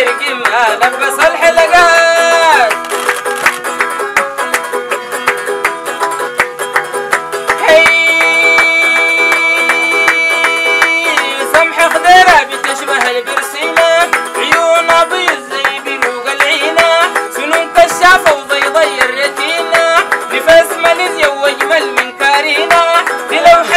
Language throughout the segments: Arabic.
يجي خضيرة بتشبه البرسيمة عيونها بيض زي بلوق العينة سنون كشافة وضيضي الرتينة نفس ماليزيا وأجمل من كارينا في لوحة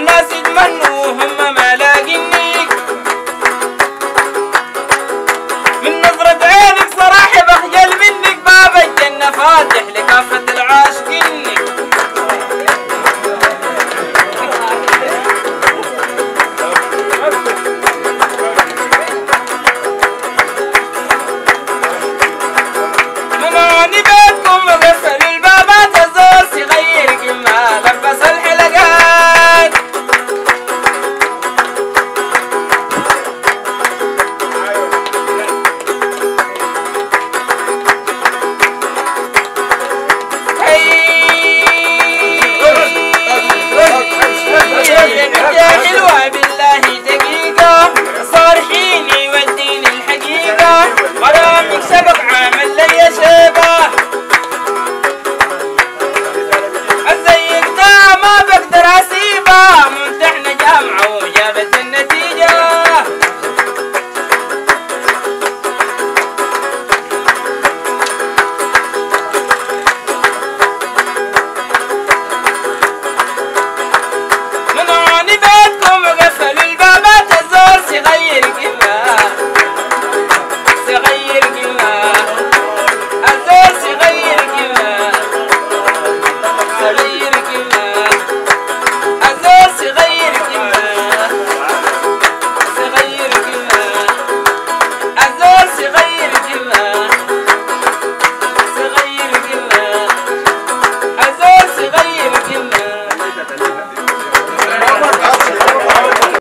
and